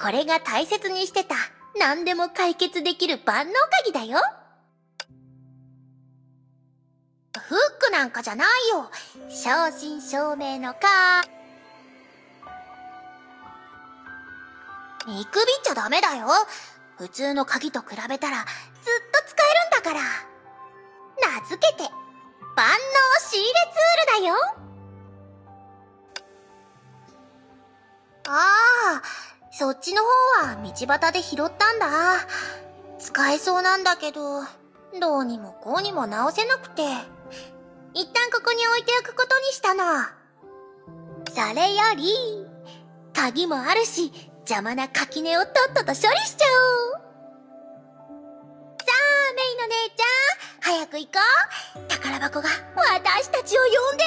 これが大切にしてた何でも解決できる万能鍵だよ。フックなんかじゃないよ。正真正銘のか。見くびっちゃダメだよ。普通の鍵と比べたらずっと使えるんだから。名付けて、そっちの方は道端で拾ったんだ。使えそうなんだけど、どうにもこうにも直せなくて。一旦ここに置いておくことにしたの。それより、鍵もあるし、邪魔な垣根をとっとと処理しちゃおう。さあ、メイの姉ちゃん、早く行こう。宝箱が私たちを呼んで